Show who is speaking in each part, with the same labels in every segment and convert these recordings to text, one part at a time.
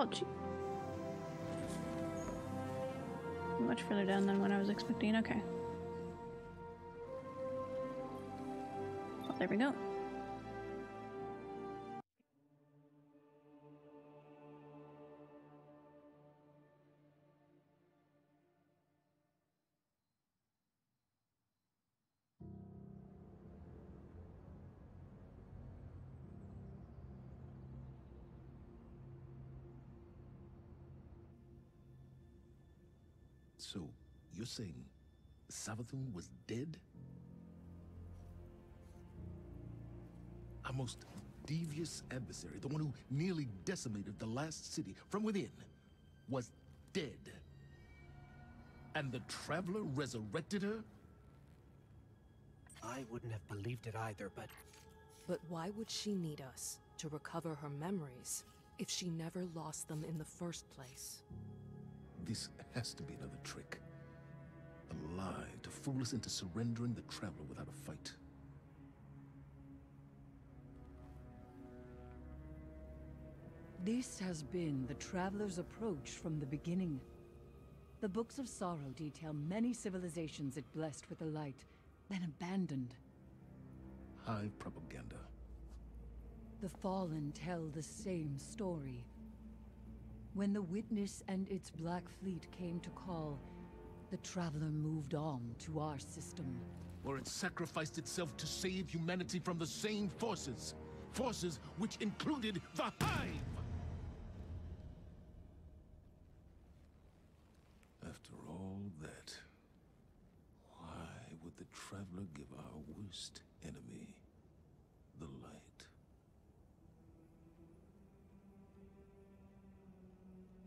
Speaker 1: Oh. Much further down than what I was expecting. Okay. Well, there we go.
Speaker 2: You're saying Savathun was dead? Our most devious adversary, the one who nearly decimated the last city from within, was dead. And the Traveler resurrected her?
Speaker 3: I wouldn't have believed it either, but
Speaker 4: But why would she need us to recover her memories if she never lost them in the first place?
Speaker 2: This has to be another trick. A lie to fool us into surrendering the Traveler without a fight.
Speaker 5: This has been the Traveler's approach from the beginning. The Books of Sorrow detail many civilizations it blessed with the light, then abandoned.
Speaker 2: Hive propaganda.
Speaker 5: The Fallen tell the same story. When the Witness and its Black Fleet came to call, the Traveler moved on to our system.
Speaker 2: Where it sacrificed itself to save humanity from the same forces. Forces which included the Hive! After all that, why would the Traveler give our worst enemy the light?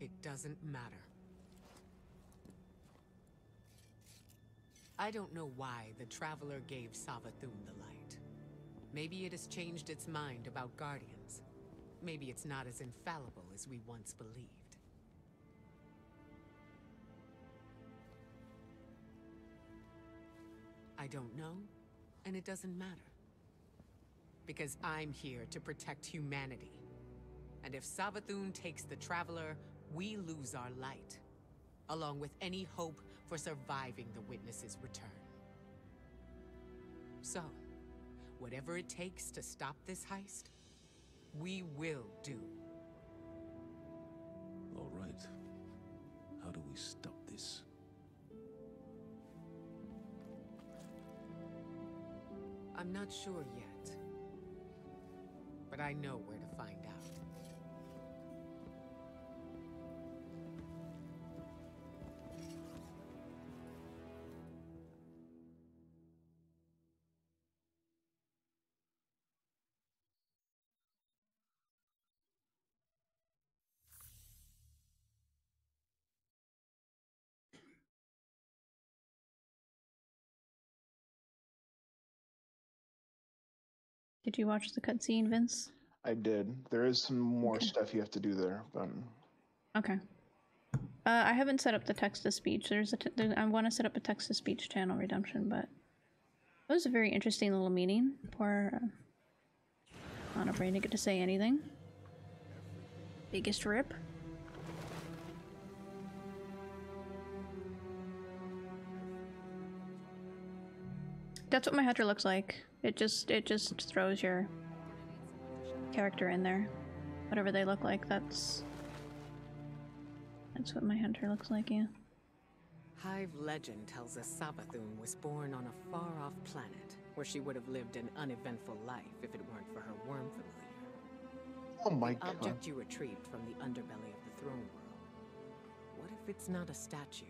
Speaker 6: It doesn't matter. I don't know why the Traveler gave Savathun the light. Maybe it has changed its mind about Guardians. Maybe it's not as infallible as we once believed. I don't know, and it doesn't matter. Because I'm here to protect humanity. And if Savathun takes the Traveler, we lose our light, along with any hope for surviving the Witness's return. So, whatever it takes to stop this heist, we will do.
Speaker 2: All right. How do we stop this?
Speaker 6: I'm not sure yet, but I know where to find out.
Speaker 1: Did you watch the cutscene, Vince?
Speaker 7: I did. There is some more
Speaker 1: Okay.
Speaker 7: stuff you have to do there, but
Speaker 1: Okay. Uh, I haven't set up the text to speech. There's a t- there, I want to set up a text to speech channel redemption, but it was a very interesting little meeting. Poor uh, Anna Brain didn't get to say anything. Biggest rip. That's what my header looks like. It just it just throws your character in there. Whatever they look like, that's that's what my hunter looks like, yeah.
Speaker 6: Hive legend tells us Savathun was born on a far-off planet, where she would have lived an uneventful life if it weren't for her worm familiar.
Speaker 7: oh my
Speaker 6: the
Speaker 7: god.
Speaker 6: object you retrieved from the underbelly of the throne world. What if it's not a statue?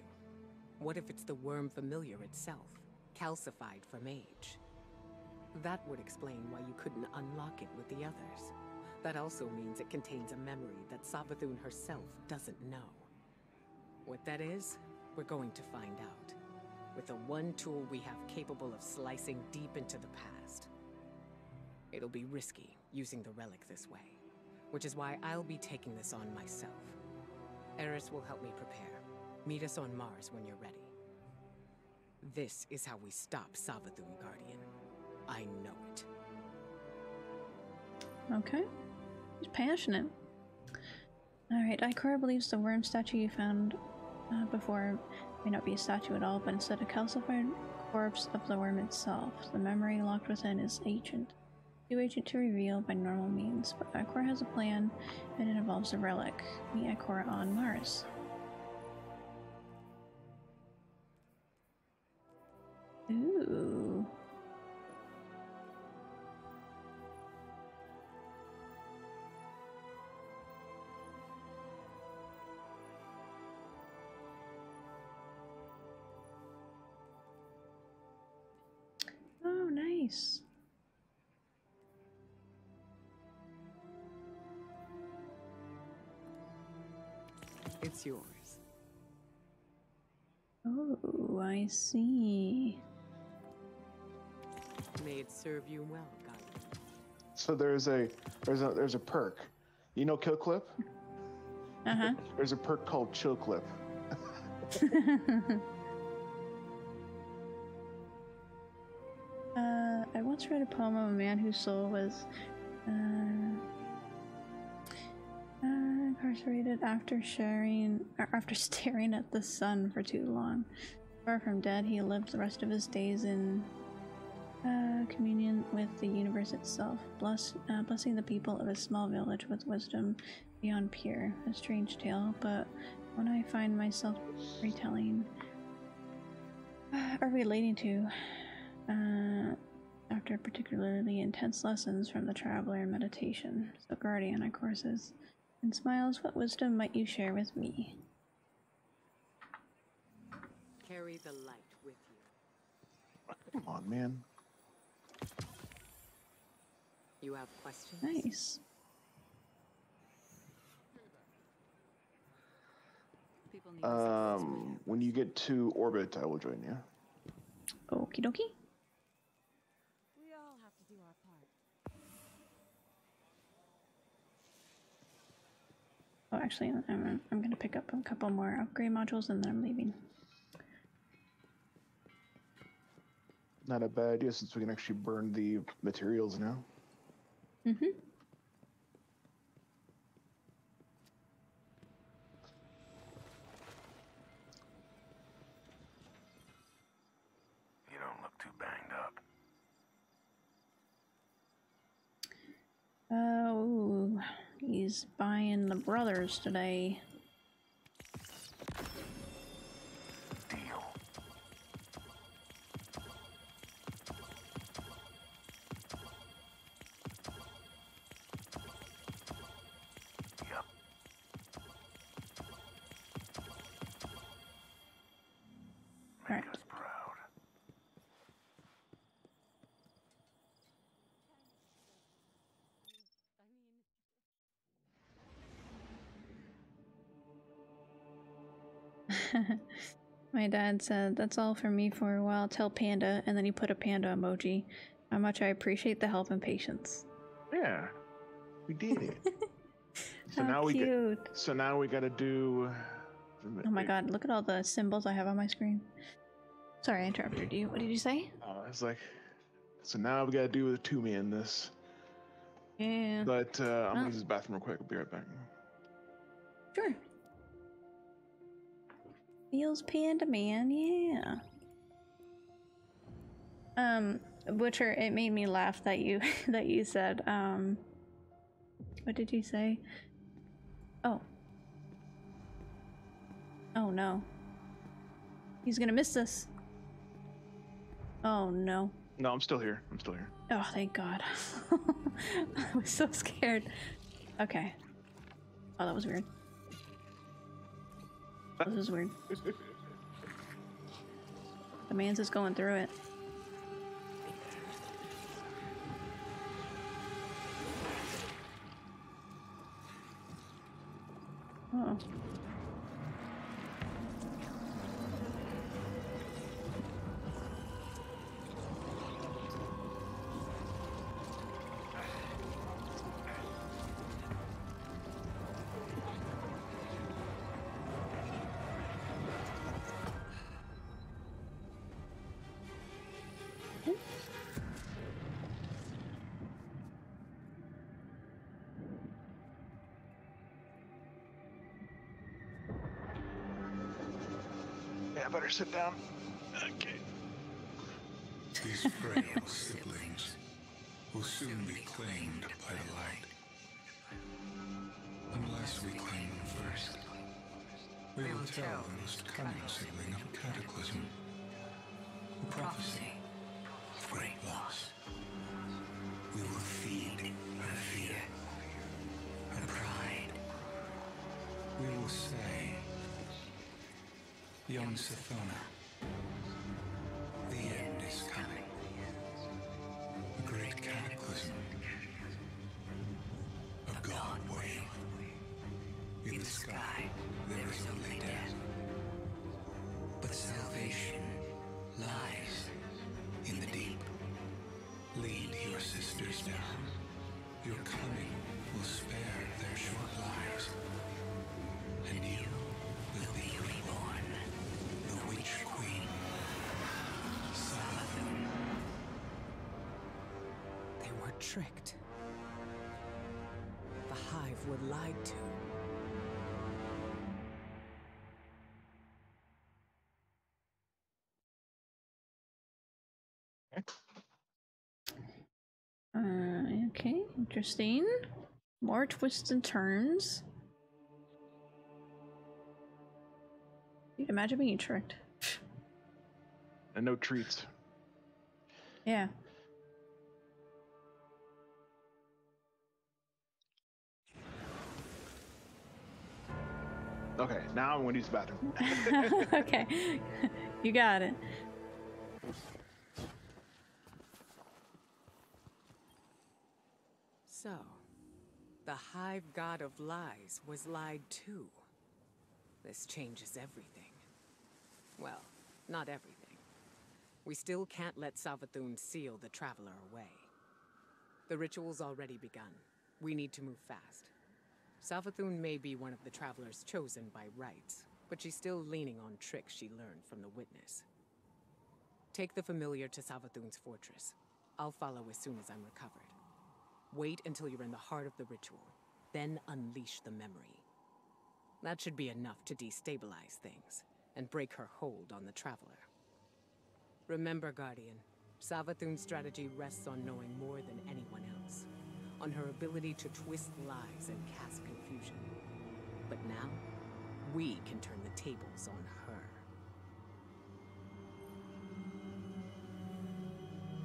Speaker 6: What if it's the worm familiar itself, calcified from age? That would explain why you couldn't unlock it with the others. That also means it contains a memory that Savathun herself doesn't know. What that is, we're going to find out. With the one tool we have capable of slicing deep into the past. It'll be risky using the relic this way, which is why I'll be taking this on myself. Eris will help me prepare. Meet us on Mars when you're ready. This is how we stop Savathun, Guardian. I know it.
Speaker 1: Okay. He's passionate. Alright, Ikora believes the worm statue you found uh, before may not be a statue at all, but instead a calcified corpse of the worm itself. The memory locked within is ancient. Too ancient to reveal by normal means, but Ikora has a plan, and it involves a relic. Meet Ikora on Mars. Ooh. Oh, nice.
Speaker 6: It's yours.
Speaker 1: Oh, I see.
Speaker 6: May it serve you well, Guardian.
Speaker 7: So there's a there's a there's a perk. You know Kill Clip?
Speaker 1: Uh huh.
Speaker 7: There's a perk called Chill Clip.
Speaker 1: uh, I once read a poem of a man whose soul was uh, uh, incarcerated after sharing or after staring at the sun for too long. Far from dead, he lived the rest of his days in uh, communion with the universe itself, bless, uh, blessing the people of a small village with wisdom beyond peer. A strange tale, but when I find myself retelling or relating to uh, after particularly intense lessons from the traveler in meditation. So, Guardian, of course, is and smiles. What wisdom might you share with me?
Speaker 6: Carry the light with you.
Speaker 7: Come on, man.
Speaker 6: You have questions?
Speaker 1: Nice.
Speaker 4: People need to see this
Speaker 7: Um, when you get to orbit, I will join you.
Speaker 1: Okie dokie.
Speaker 4: We all have to do our part.
Speaker 1: Oh, actually, I'm, I'm gonna pick up a couple more upgrade modules and then I'm leaving.
Speaker 7: Not a bad idea since we can actually burn the materials now.
Speaker 1: Mm-hmm.
Speaker 2: You don't look too banged up.
Speaker 1: Oh, he's buying the brothers today. My dad said, That's all for me for a while. Tell Panda. And then he put a panda emoji. How much I appreciate the help and patience.
Speaker 7: Yeah, we did it. so
Speaker 1: How
Speaker 7: now we get. So now we got to do.
Speaker 1: Oh my god, look at all the symbols I have on my screen. Sorry, I interrupted you. What did you say?
Speaker 7: Uh, it's like. So now we got to do the two man this.
Speaker 1: Yeah.
Speaker 7: But uh, I'm
Speaker 1: Oh.
Speaker 7: gonna use the bathroom real quick. I'll be right back.
Speaker 1: Sure. Feels Panda Man, yeah. Um, Butcher, it made me laugh that you that you said, um what did you say? Oh. Oh no. He's gonna miss us. Oh no.
Speaker 7: No, I'm still here. I'm still here.
Speaker 1: Oh, thank God. I was so scared. Okay. Oh, that was weird. This is weird. The man's just going through it. Oh.
Speaker 7: Better sit down. Okay.
Speaker 8: These frail siblings will soon be claimed by the light. Unless we claim them first, we will tell the most cunning sibling of Cataclysm. The prophecy of great loss. We will feed her fear, her pride. We will say, Young
Speaker 6: Sathona, tricked. The Hive were lied to.
Speaker 1: Uh, okay, interesting. More twists and turns. Dude, imagine being tricked.
Speaker 7: And no treats.
Speaker 1: Yeah.
Speaker 7: Okay, now I'm going to use the bathroom.
Speaker 1: okay. you got it.
Speaker 6: So, the Hive God of Lies was lied to. This changes everything. Well, not everything. We still can't let Savathun seal the Traveler away. The ritual's already begun. We need to move fast. Savathun may be one of the Travelers chosen by rights, but she's still leaning on tricks she learned from the Witness. Take the familiar to Savathun's fortress. I'll follow as soon as I'm recovered. Wait until you're in the heart of the ritual, then unleash the memory. That should be enough to destabilize things and break her hold on the Traveler. Remember, Guardian, Savathun's strategy rests on knowing more than anyone on her ability to twist lies and cast confusion. But now, we can turn the tables on her.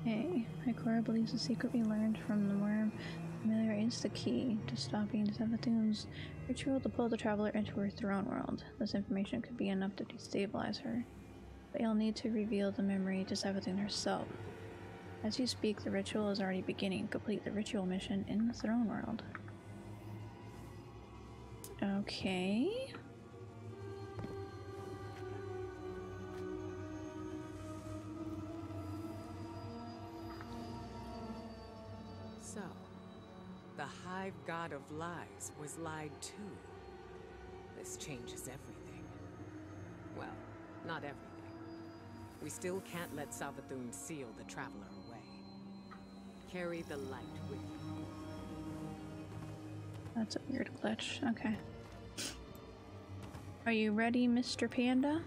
Speaker 1: Hey, Ikora believes the secret we learned from the worm familiar is the key to stopping Savathun's ritual to pull the traveler into her throne world. This information could be enough to destabilize her. But you'll need to reveal the memory to Savathun herself. As you speak, the ritual is already beginning. Complete the ritual mission in the throne world. Okay.
Speaker 6: So, the Hive God of Lies was lied to. This changes everything. Well, not everything. We still can't let Savathun seal the Traveler. Carry the light with you.
Speaker 1: That's a weird glitch. Okay. Are you ready, Mr. Panda?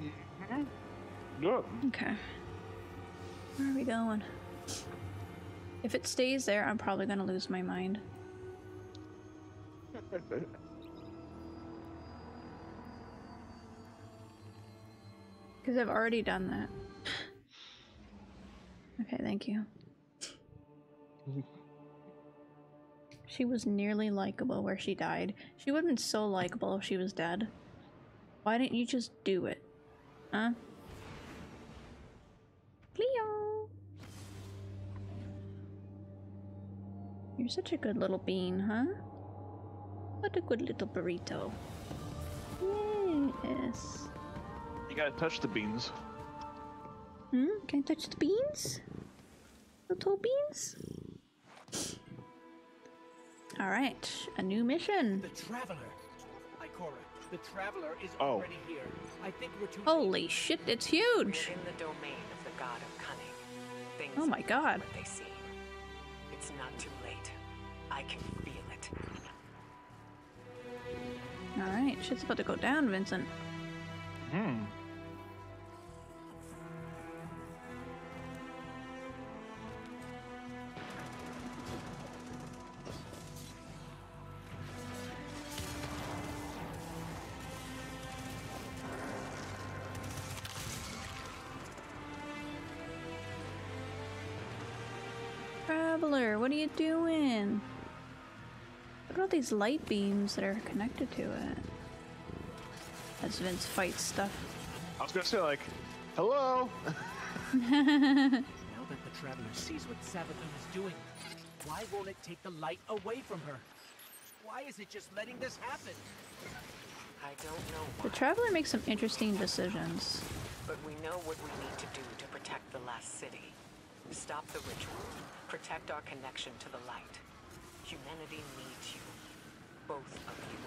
Speaker 1: Mm-hmm.
Speaker 7: Good.
Speaker 1: Okay. Where are we going? If it stays there, I'm probably gonna lose my mind. Because I've already done that. Okay, thank you. She was nearly likable where she died. She would have been so likable if she was dead. Why didn't you just do it? Huh? Cleo! You're such a good little bean, huh? What a good little burrito. Yes.
Speaker 7: You gotta touch the beans.
Speaker 1: Hmm? Can I touch the beans? Little beans? Alright, a new mission.
Speaker 3: The Traveler. Ikora, the Traveler is
Speaker 7: Oh.
Speaker 3: already here. I think we're too
Speaker 1: Holy shit, it's huge!
Speaker 6: In the domain of the God of Cunning. Things
Speaker 1: Oh my God.
Speaker 6: What they seem. It's not too late. I can feel it.
Speaker 1: Alright, shit's about to go down, Vincent.
Speaker 7: Hmm.
Speaker 1: You doing? Look at all these light beams that are connected to it. As Vince fights stuff.
Speaker 7: I was gonna say like, hello.
Speaker 3: Now that the Traveler sees what Savathun is doing, why won't it take the light away from her? Why is it just letting this happen?
Speaker 6: I don't know
Speaker 1: The traveler makes some interesting decisions.
Speaker 6: but we know what we need to do to protect the last city. Stop the ritual. Protect our connection to the light. Humanity needs you. Both of you.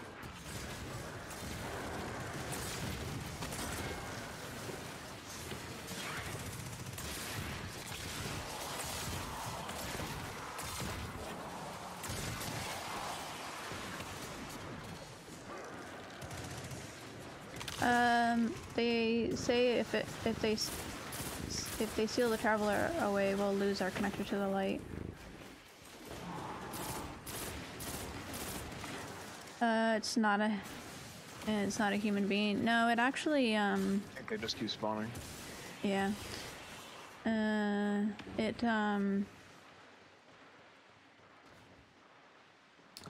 Speaker 1: Um, they say if it if they if they seal the traveler away, we'll lose our connector to the light. Uh, it's not a it's not a human being. No, it actually um
Speaker 7: I think they just keep spawning.
Speaker 1: yeah. Uh, it um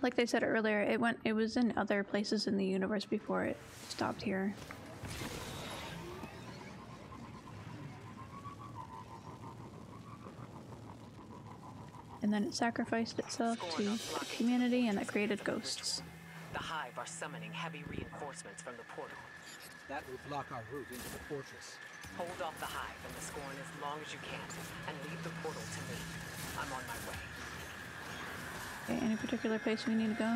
Speaker 1: like they said earlier, it went it was in other places in the universe before it stopped here. And then it sacrificed itself to humanity and it created ghosts.
Speaker 6: The Hive are summoning heavy reinforcements from the portal.
Speaker 3: That will block our route into the fortress.
Speaker 6: Hold off the Hive and the Scorn as long as you can, and leave the portal to me. I'm on my way.
Speaker 1: Okay, any particular place we need to go?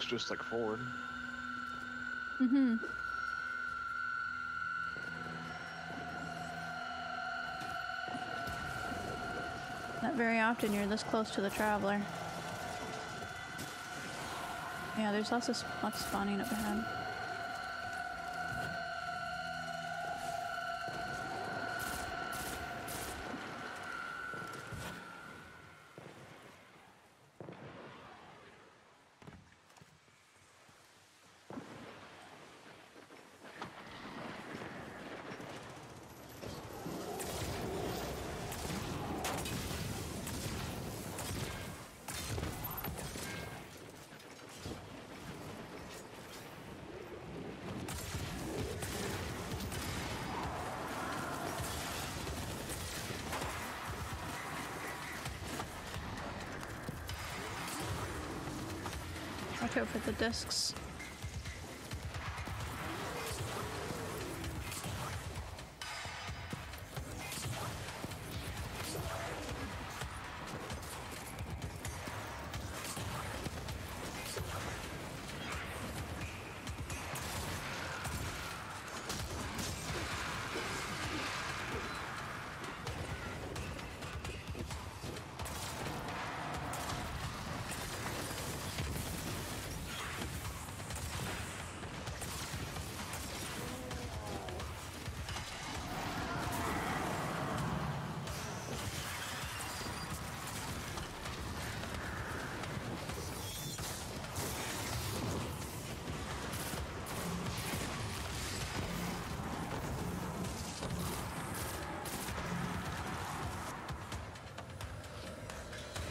Speaker 7: Looks just like forward.
Speaker 1: Mm-hmm. Not very often you're this close to the traveler. Yeah, there's lots of lots spawning up ahead. For the discs.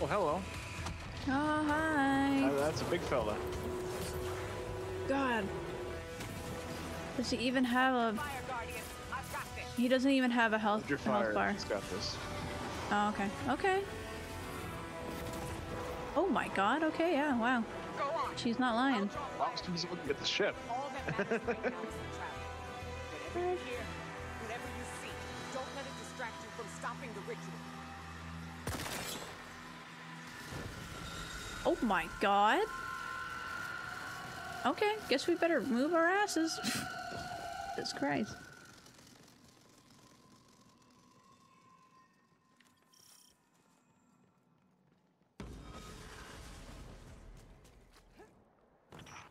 Speaker 7: Hello.
Speaker 1: Oh hi!
Speaker 7: Uh, that's a big fella.
Speaker 1: God. Does he even have a?
Speaker 6: Fire Guardian, I've got this.
Speaker 1: He doesn't even have a health,
Speaker 7: Hold
Speaker 1: health
Speaker 7: fire.
Speaker 1: bar.
Speaker 7: He's got this.
Speaker 1: Oh, okay. Okay. Oh my god, okay, yeah, wow. She's not lying.
Speaker 7: Soon as looking at the ship.
Speaker 1: My god. Okay, guess we better move our asses. Jesus Christ.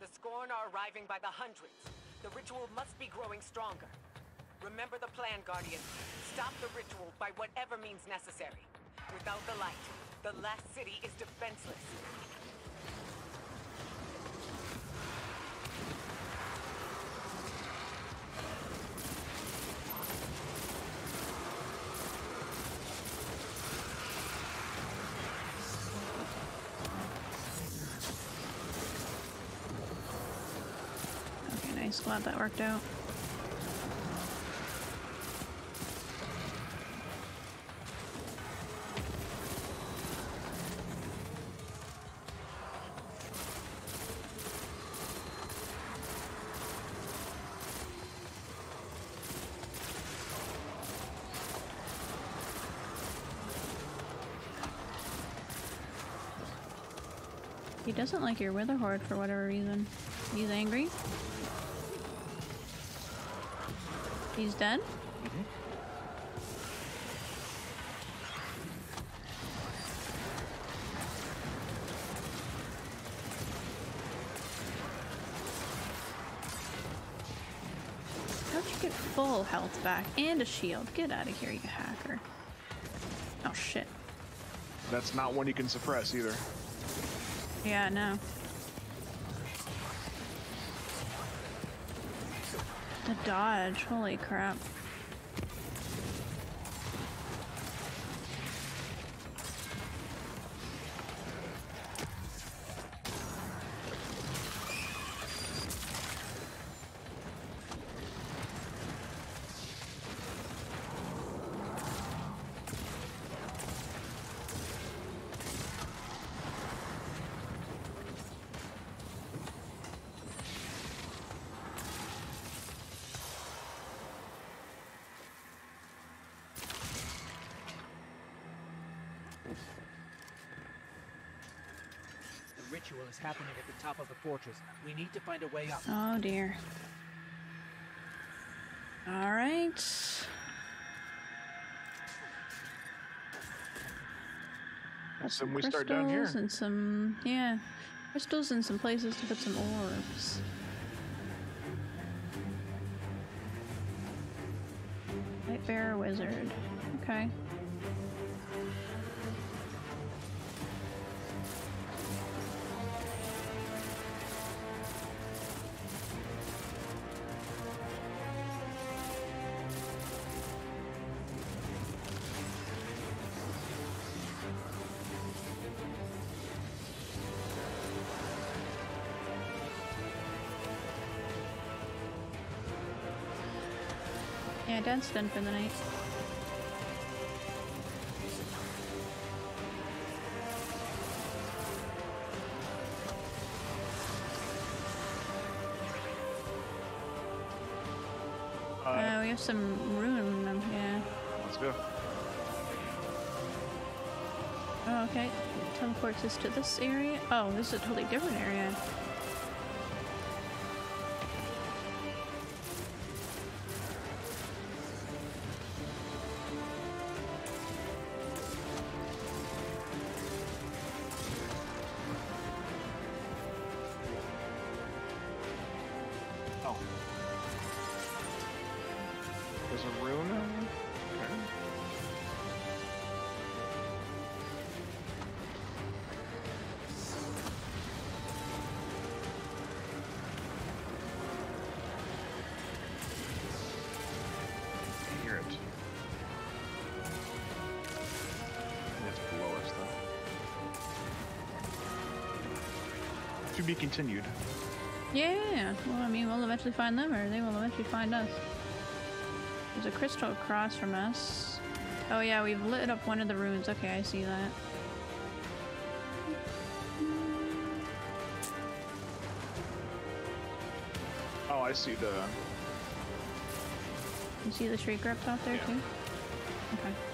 Speaker 6: The Scorn are arriving by the hundreds. The ritual must be growing stronger. Remember the plan, Guardian. Stop the ritual by whatever means necessary. Without the light, the last city is defenseless.
Speaker 1: Nice. Glad that worked out. He doesn't like your Witherhoard for whatever reason. He's angry. He's dead? How'd you get full health back and a shield? Get out of here, you hacker. Oh shit.
Speaker 7: That's not one you can suppress either.
Speaker 1: Yeah, no. Dodge, holy crap.
Speaker 3: The is happening at the top of the fortress. We need to find a way up.
Speaker 1: Oh dear. Alright. Got
Speaker 7: Then we start down here.
Speaker 1: crystals And some, yeah, crystals and some places to put some orbs. Nightbearer wizard. Okay. Done for the night.
Speaker 7: Uh,
Speaker 1: Uh, we have some room um, yeah.
Speaker 7: let's go.
Speaker 1: Oh, okay. Teleports us to this area. Oh, this is a totally different area.
Speaker 7: Continued.
Speaker 1: Yeah, well, I mean, we'll eventually find them, or they will eventually find us. There's a crystal across from us. Oh yeah, we've lit up one of the runes. Okay, I see that.
Speaker 7: Oh, I see the.
Speaker 1: You see the shrieker up top there
Speaker 7: Yeah.
Speaker 1: too? Okay.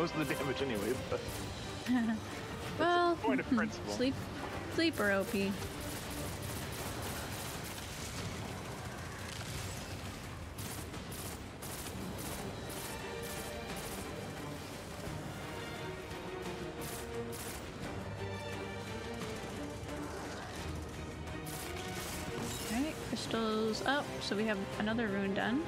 Speaker 7: most of the damage anyway. But
Speaker 1: well,
Speaker 7: point of hmm, principle.
Speaker 1: Sleep, sleeper OP. crystals up, so we have another rune done.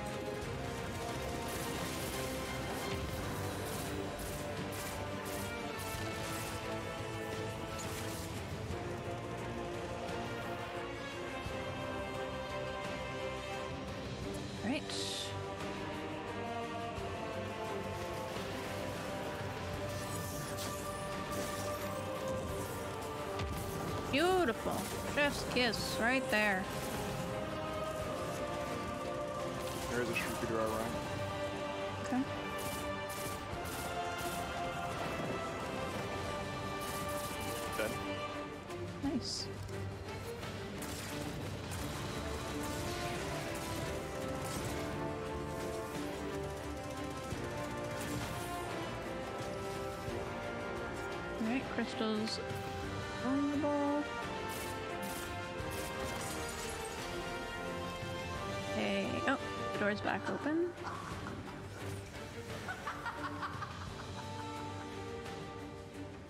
Speaker 1: Kiss right there.
Speaker 7: There is a to our right.
Speaker 1: Okay.
Speaker 7: Dead.
Speaker 1: Nice. Alright, crystals door's back open.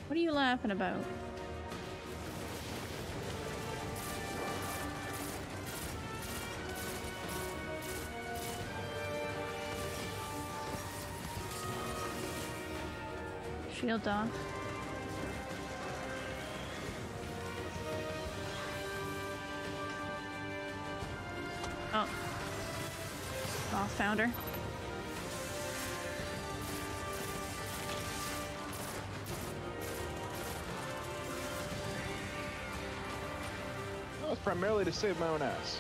Speaker 1: What are you laughing about? Shield off. Found her.
Speaker 7: Well, primarily to save my own ass.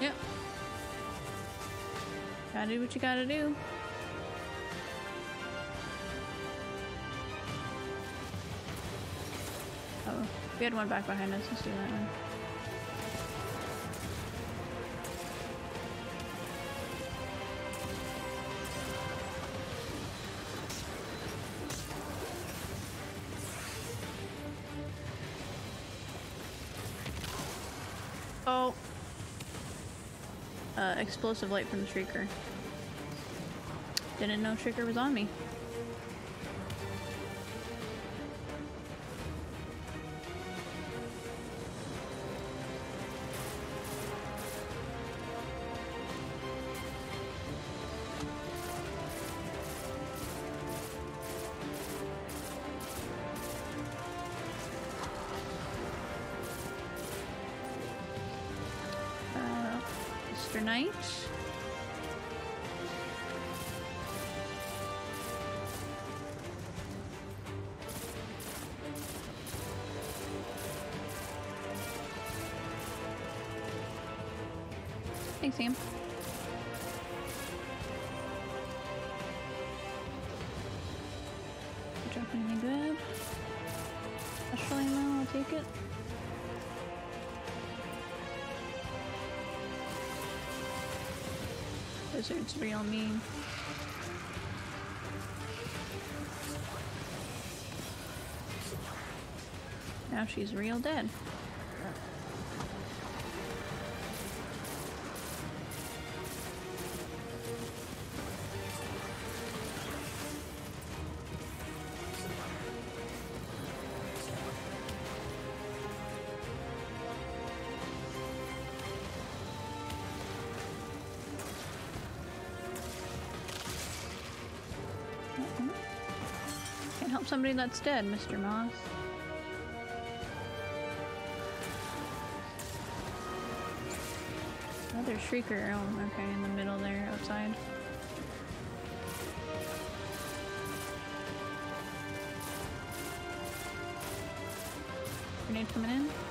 Speaker 1: Yep. Gotta do what you gotta do. Oh, we had one back behind us. Let's do that one. Explosive light from the Shrieker. Didn't know Shrieker was on me. Thanks, Sam. Drop anything good? Special ammo, I'll take it. Wizard's real mean. Now she's real dead. Somebody that's dead, Mr. Moss. Another shrieker. Oh, okay, in the middle there, outside. Grenade coming in.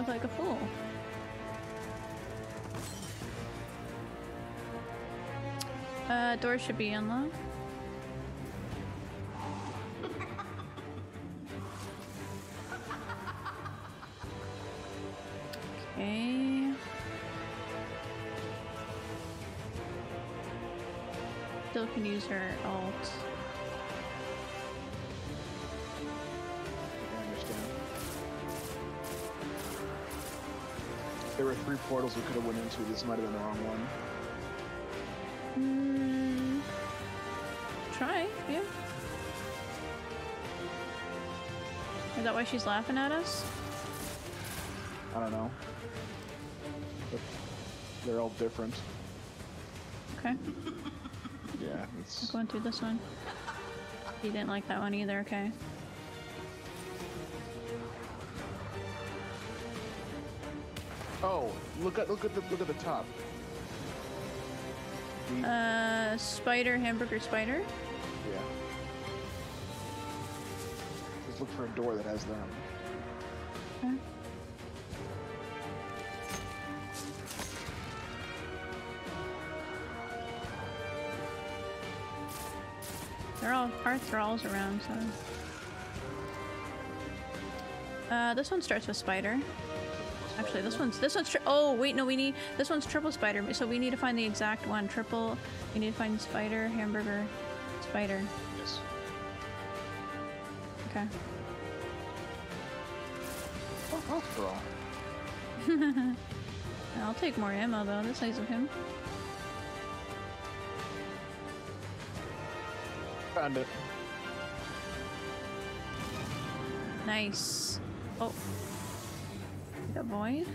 Speaker 1: Look like a fool. Uh, doors should be unlocked.
Speaker 7: There were three portals we could have went into. This might have been the wrong one.
Speaker 1: Mm, try, yeah. Is that why she's laughing at us?
Speaker 7: I don't know. But they're all different.
Speaker 1: Okay,
Speaker 7: Yeah, it's
Speaker 1: going through this one. He didn't like that one either, okay.
Speaker 7: Oh, look at look at the look at the top. The-
Speaker 1: Uh, spider, hamburger, spider.
Speaker 7: yeah. Just look for a door that has.
Speaker 1: Okay. They're all our thralls around, so. Uh, this one starts with spider. Actually, this one's this one's tri- oh wait no we need this one's triple spider so we need to find the exact one triple we need to find spider hamburger spider
Speaker 7: Yes.
Speaker 1: okay
Speaker 7: Oh, all.
Speaker 1: I'll take more ammo though the size of him
Speaker 7: Found it.
Speaker 1: Nice. Oh. Void?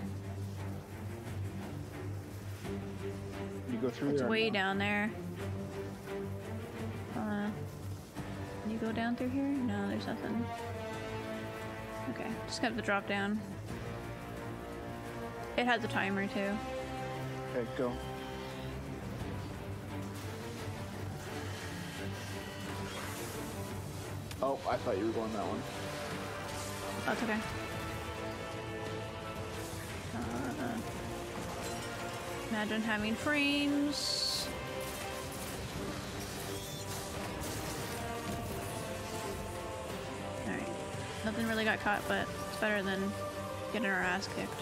Speaker 7: You go through
Speaker 1: It's
Speaker 7: there. or
Speaker 1: way
Speaker 7: no?
Speaker 1: down there. Uh, can you go down through here? No, there's nothing. Okay, just got the drop down. It has a timer too.
Speaker 7: Okay, go. Oh, I thought you were going that one.
Speaker 1: That's okay. Imagine having frames. Alright. Nothing really got caught, but it's better than getting our ass kicked.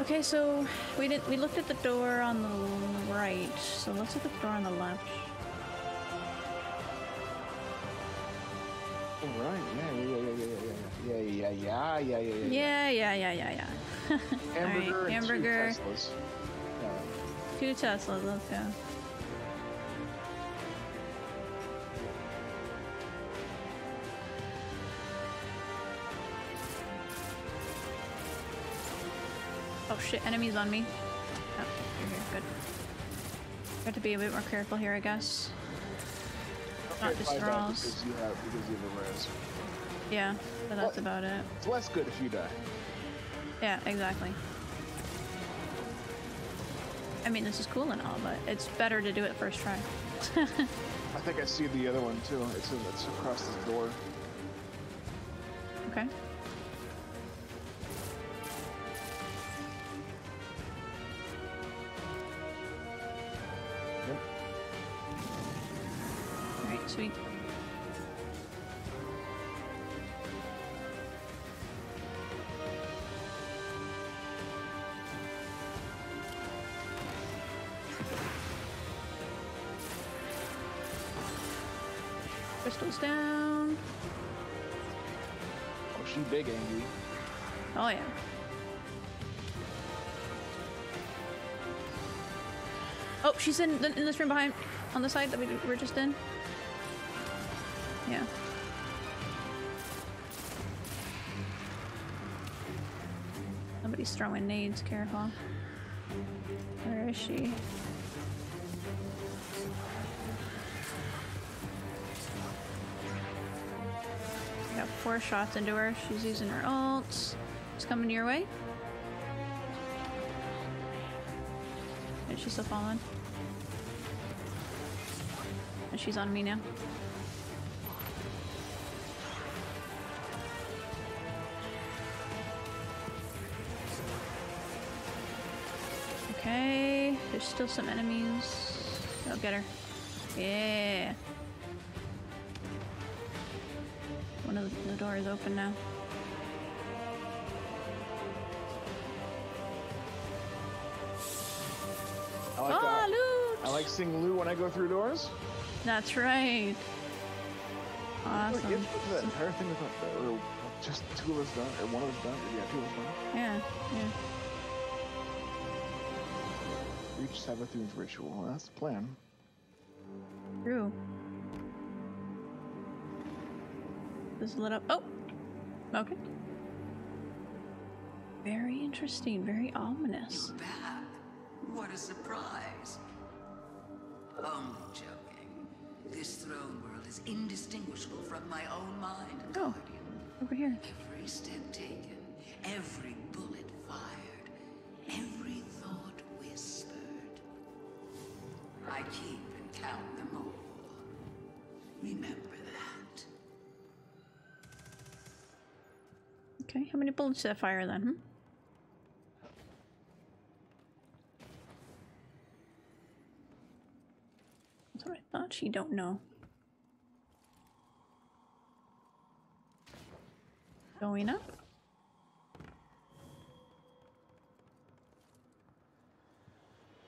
Speaker 1: Okay, so we did we looked at the door on the right, so let's look at the door on the left.
Speaker 7: All right. Yeah, yeah, yeah, yeah, yeah, yeah, yeah, yeah, yeah, yeah, yeah, yeah.
Speaker 1: Yeah, yeah, yeah, yeah, yeah.
Speaker 7: Hamburger
Speaker 1: Alright,
Speaker 7: and
Speaker 1: hamburger.
Speaker 7: two Teslas. Yeah.
Speaker 1: Two Teslas, let's go. Oh shit, enemies on me. Oh, you're here, good. Have to be a bit more careful here, I guess. Not
Speaker 7: Okay,
Speaker 1: just
Speaker 7: buy. Because you have because you have a res.
Speaker 1: Yeah, but that's
Speaker 7: What?
Speaker 1: about it.
Speaker 7: It's less good if you die.
Speaker 1: Yeah, exactly. I mean, this is cool and all, but it's better to do it first try.
Speaker 7: I think I see the other one too. It's in, it's across the door.
Speaker 1: okay.
Speaker 7: Oh
Speaker 1: yeah. Oh, she's in in this room behind, on the side that we were just in. Yeah. Somebody's throwing nades. Careful. Where is she? Got four shots into her. She's using her ults. It's coming your way. Is she still falling? And she's on me now. Okay, there's still some enemies. I'll get her. Yeah. One of the, the door is open now.
Speaker 7: Missing loot when I go through doors?
Speaker 1: That's right.
Speaker 7: Look,
Speaker 1: Awesome.
Speaker 7: it's that entire thing with that, or just two of us done, or one of us done, or yeah, two of us done.
Speaker 1: Yeah, yeah.
Speaker 7: Reach Savathun's ritual. That's the plan.
Speaker 1: True. This lit up. Oh! Okay. Very interesting, very ominous.
Speaker 9: You're back. What a surprise. Only joking. This throne world is indistinguishable from my own mind
Speaker 1: Oh.
Speaker 9: guardian.
Speaker 1: Over here.
Speaker 9: Every step taken, every bullet fired, every thought whispered. I keep and count them all. Remember that.
Speaker 1: Okay, how many bullets did I fire then? Hmm? That's what I thought. She don't know. Going up.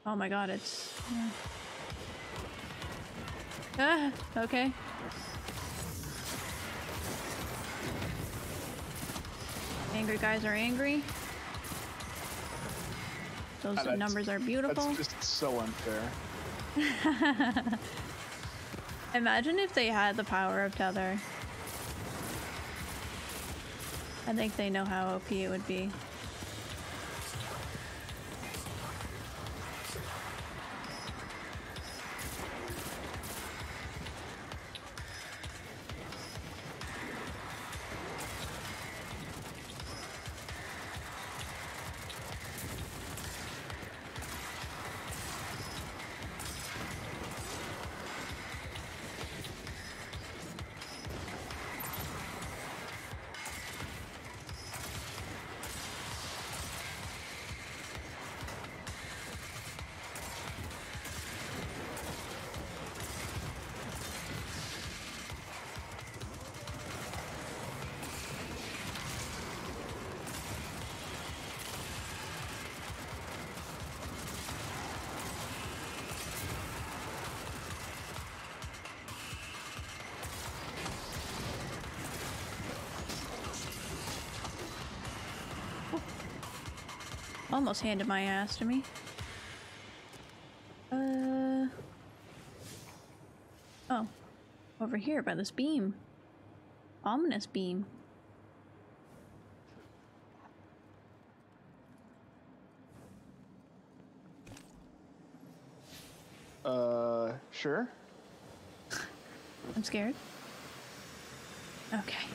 Speaker 1: Oh my god, it's... yeah. Ah, okay. Angry guys are angry. Those
Speaker 7: Ah,
Speaker 1: numbers are beautiful.
Speaker 7: That's just so unfair.
Speaker 1: Imagine if they had the power of Tether. I think they know how OP it would be. Almost handed my ass to me. Uh. Oh. Over here by this beam. Ominous beam.
Speaker 7: Uh, sure.
Speaker 1: I'm scared. Okay.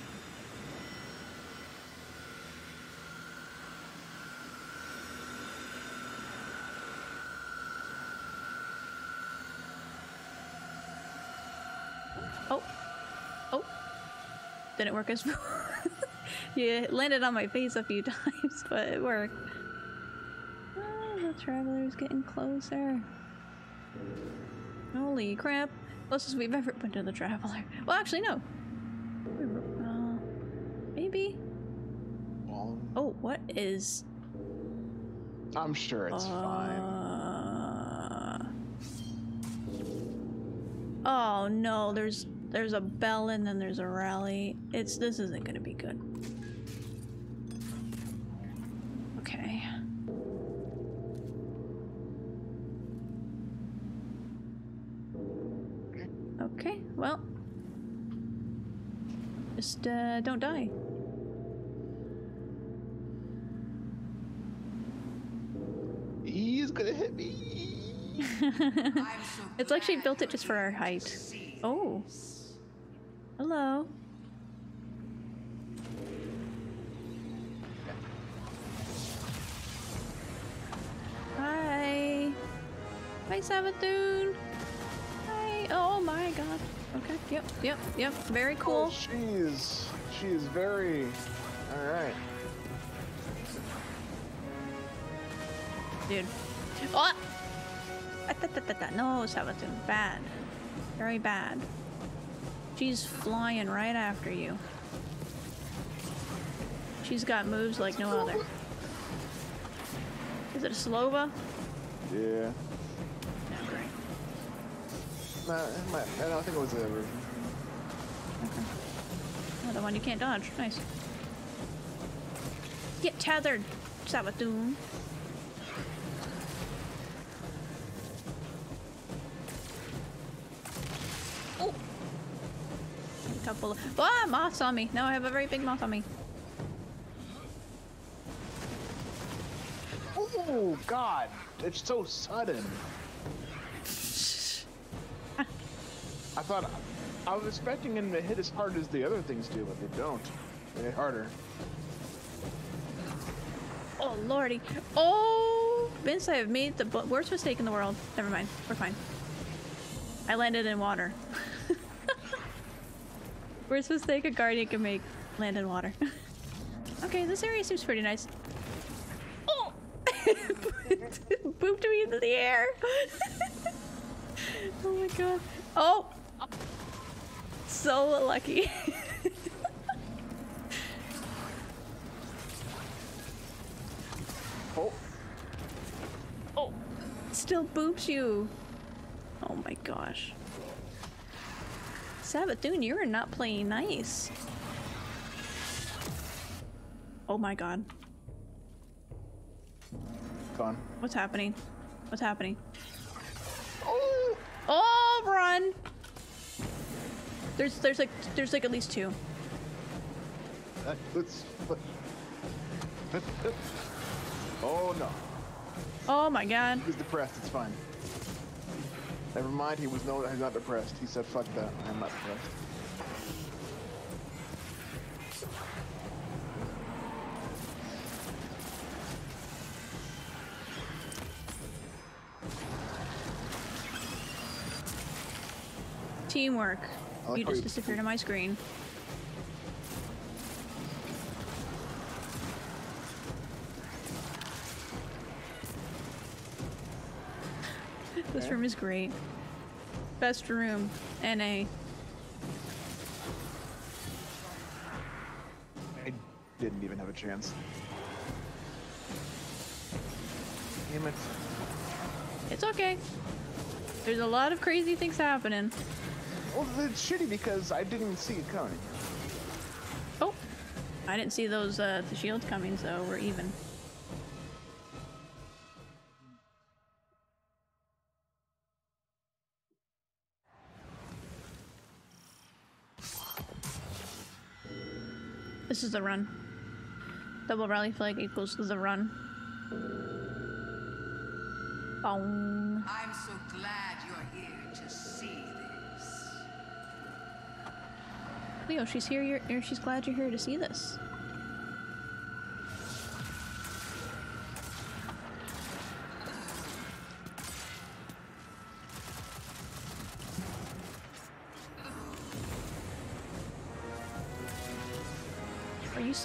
Speaker 1: Oh. Oh. Didn't work as Yeah, it landed on my face a few times, but it worked. Ah, the traveler's getting closer. Holy crap. Closest we've ever been to the traveler. Well, actually, no. Uh, maybe?
Speaker 7: Well,
Speaker 1: Oh, what is.
Speaker 7: I'm sure it's fine.
Speaker 1: Uh... Oh no, there's there's a bell and then there's a rally. It's this isn't gonna be good. Okay. Okay, well. Just uh don't die.
Speaker 7: He's gonna hit me.
Speaker 1: It's like she built it just for our height. Oh. Hello. Hi. Hi, Savathun. Hi. Oh my god. Okay. Yep. Yep. Yep. Very cool.
Speaker 7: Oh, She is very. All right.
Speaker 1: Dude. Oh! Ah, da. No, Savathun. Bad. Very bad. She's flying right after you. She's got moves like no other. Is it a Slova?
Speaker 7: Yeah.
Speaker 1: No, great.
Speaker 7: Nah, it might, I don't think it was a version.
Speaker 1: Oh, the one you can't dodge. Nice. Get tethered, Savathun. Couple of- Ah! Moths on me! Now I have a very big moth on me.
Speaker 7: Oh God! It's so sudden. I thought I was expecting him to hit as hard as the other things do, but they don't. They hit harder.
Speaker 1: Oh lordy. Oh! Vince, I have made the worst mistake in the world. Never mind. We're fine. I landed in water. worst mistake a guardian can make. Land and water. okay, this area seems pretty nice. Oh! Booped me into the air. oh my god. Oh! So lucky.
Speaker 7: Oh,
Speaker 1: Oh, still boops you. Oh my gosh. Savathun, you're not playing nice. Oh my god.
Speaker 7: gone.
Speaker 1: What's happening? What's happening?
Speaker 7: Oh!
Speaker 1: Oh, run! There's, there's like, there's like at least two.
Speaker 7: Uh, Let's. oh no.
Speaker 1: Oh my god.
Speaker 7: He's depressed. It's fine. Never mind. He was no. He's not depressed. He said, "Fuck that. I'm not depressed."
Speaker 1: Teamwork.
Speaker 7: Like
Speaker 1: You just disappeared on my screen. This room is great. Best room. NA.
Speaker 7: I didn't even have a chance. Damn it.
Speaker 1: It's okay. There's a lot of crazy things happening.
Speaker 7: Well, it's shitty because I didn't even see it coming.
Speaker 1: Oh! I didn't see those, uh, the shields coming, so we're even. Is the run. Double rally flag equals to the run. Boom.
Speaker 9: I'm so glad you're here to see this.
Speaker 1: Leo, she's here. You're- she's glad you're here to see this.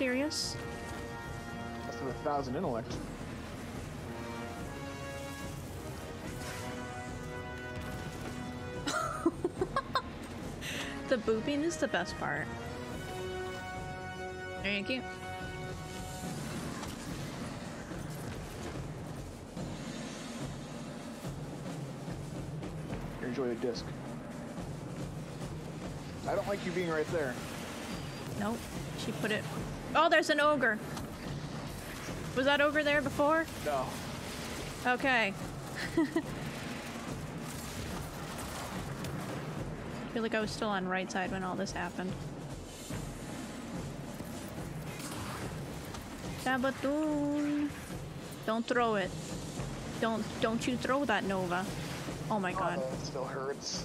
Speaker 1: Serious?
Speaker 7: Must have a thousand intellect.
Speaker 1: The booping is the best part. Thank you.
Speaker 7: Here, enjoy the disc. I don't like you being right there.
Speaker 1: Nope. She put it. Oh, there's an ogre. Was that ogre there before?
Speaker 7: No.
Speaker 1: Okay. I feel like I was still on right side when all this happened. Savathun! Don't throw it. Don't don't you throw that Nova. Oh my oh, god.
Speaker 7: Oh, it still hurts.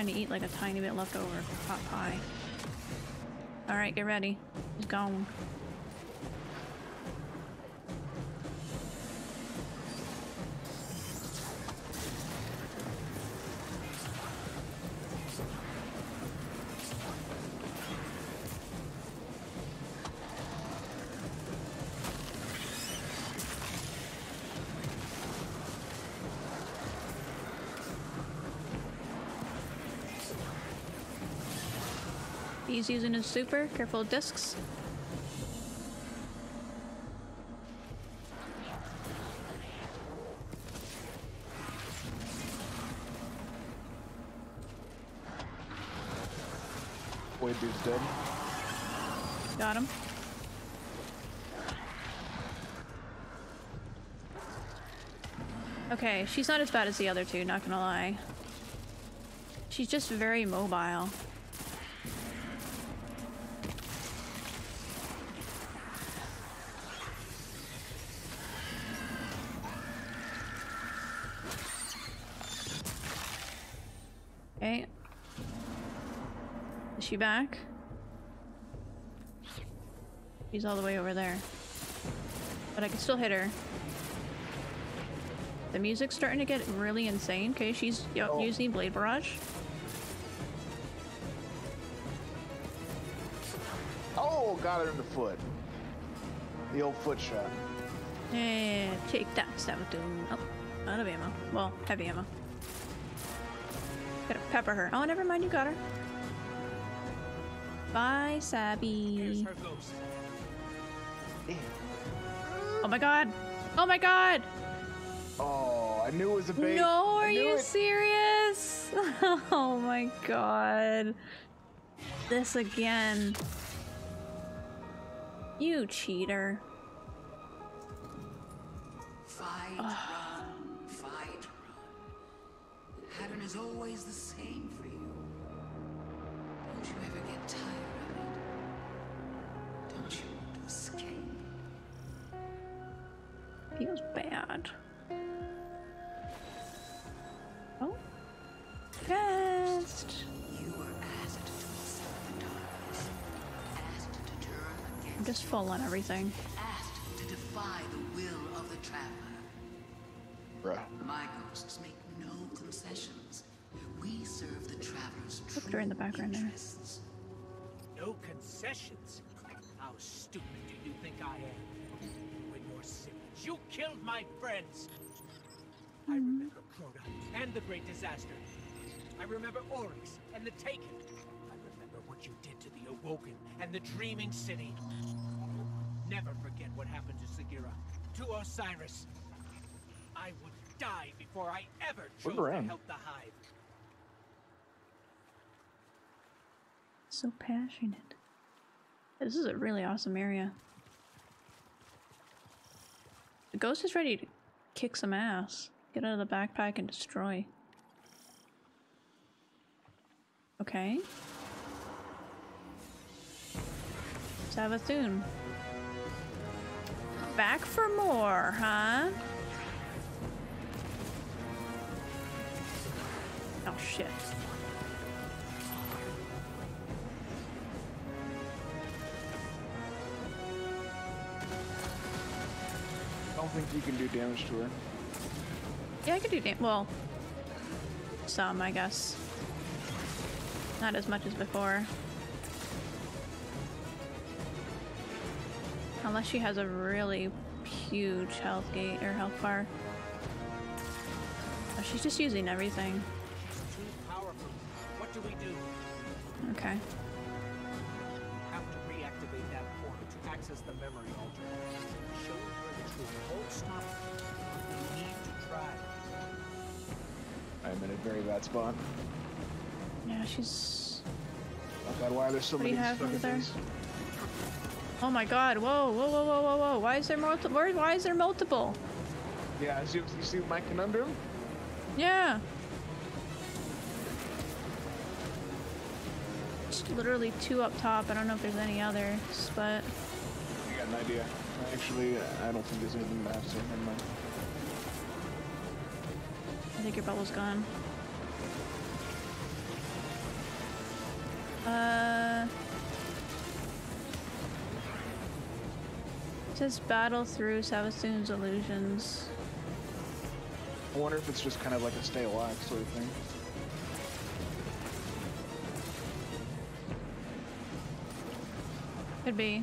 Speaker 1: trying to eat like a tiny bit left over pot pie. Alright, get ready. He's gone. He's using his super. Careful discs.
Speaker 7: Boy, dude's dead.
Speaker 1: Got him. Okay, she's not as bad as the other two, not gonna lie. She's just very mobile. Okay. Is she back? She's all the way over there. But I can still hit her. The music's starting to get really insane. Okay, she's
Speaker 7: Oh.
Speaker 1: using Blade Barrage.
Speaker 7: Oh, got her in the foot. The old foot shot.
Speaker 1: Yeah, take that, Savathun. Oh, out of ammo. Well, heavy ammo. Gotta pepper her. Oh, never mind, you got her. Bye,
Speaker 3: Here's
Speaker 1: Sabby.
Speaker 3: her ghost.
Speaker 1: Oh my god! Oh my god!
Speaker 7: Oh, I knew it was a bait.
Speaker 1: No, are you
Speaker 7: it.
Speaker 1: serious? Oh my god. This again. You cheater.
Speaker 9: Fight, run, fight, run. The pattern is always the same
Speaker 1: Feels bad. Oh. Fast.
Speaker 9: You were asked to the darkness, asked to turn
Speaker 1: I'm just full on everything.
Speaker 9: asked to defy the will of the traveler.
Speaker 7: Bruh.
Speaker 9: My ghosts make no concessions. We serve the traveler's true
Speaker 1: her in the background there.
Speaker 3: No concessions. How stupid do you think I am? When you're sick, you killed my friends. I mm-hmm. remember Crota and the Great Disaster. I remember Oryx and the Taken. I remember what you did to the Awoken and the Dreaming City. Never forget what happened to Sagira, to Osiris. I would die before I ever chose to help the Hive.
Speaker 1: So passionate. This is a really awesome area. The ghost is ready to kick some ass. Get out of the backpack and destroy. Okay. Savathun. Back for more, huh? Oh shit.
Speaker 7: Don't think you can do damage to her.
Speaker 1: Yeah, I could do dam- well, some, I guess. Not as much as before. Unless she has a really huge health gate or health bar. Oh, she's just using everything.
Speaker 3: She's too powerful. What do we do?
Speaker 1: Okay.
Speaker 3: have to reactivate that portal to access the memory stop. Need to try.
Speaker 7: I'm in a very bad spot.
Speaker 1: Yeah, she's.
Speaker 7: Not bad. Why are there so many fucking
Speaker 1: over there?
Speaker 7: things?
Speaker 1: Oh my god! Whoa! Whoa! Whoa! Whoa! Whoa! Whoa! Why is there multiple? Why is there multiple?
Speaker 7: Yeah, you, you see my conundrum?
Speaker 1: Yeah. Just literally two up top. I don't know if there's any others, but
Speaker 7: You got an idea. Actually, I don't think there's anything left, so never mind.
Speaker 1: I think your bubble's gone. Uh. It says battle through Savathun's illusions.
Speaker 7: I wonder if it's just kind of like a stay alive sort of thing.
Speaker 1: Could be.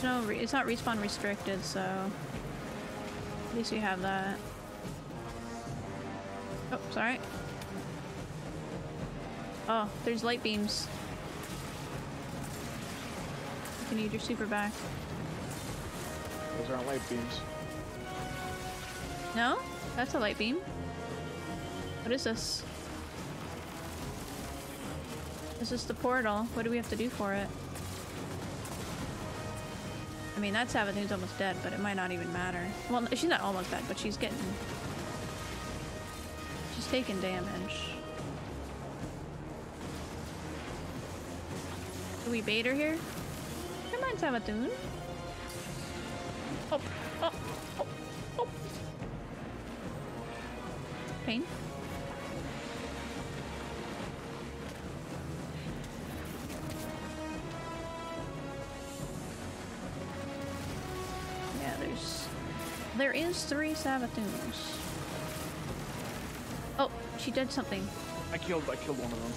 Speaker 1: There's no. Re it's not respawn restricted, so at least we have that. Oh, sorry. Oh, there's light beams. You can use your super back.
Speaker 7: Those aren't light beams.
Speaker 1: No? That's a light beam. What is this? This is this the portal? What do we have to do for it? I mean, that Savathun's almost dead, but it might not even matter. Well, she's not almost dead, but she's getting... She's taking damage. Do we bait her here? Come on, Savathun. Oh, oh, oh, oh. Pain. There is three Savathuns. Oh, she did something.
Speaker 7: I killed. I killed one of them.